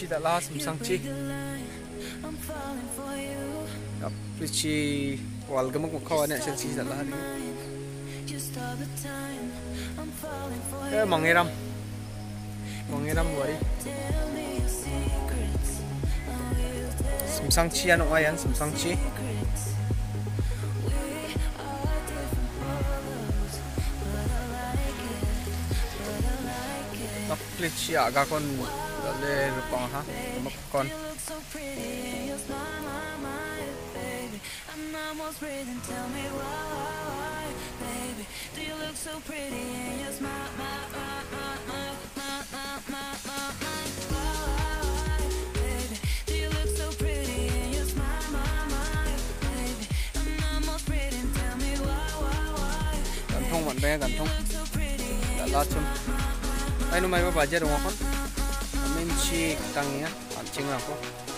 chi đã la sum sang chi. Gặp lý chi wal gam ko kho ne sen chi đã la ni e mangeram mangeram wari sum sang chi an anh, sum sang chi. Please, yeah, I got one le rupang ha mak kon I'm almost breathing, tell me why, baby Do you look so pretty and your smile, my, my, my, my, my, my, my, my, my, why, baby Do you look so pretty and your smile, my, my, baby I'm almost breathing, tell me why, why, why Gần thông vẫn bé, gần thông Đã lót chung Ay, no 맨치 땅이야? 아, 쟁여놨고.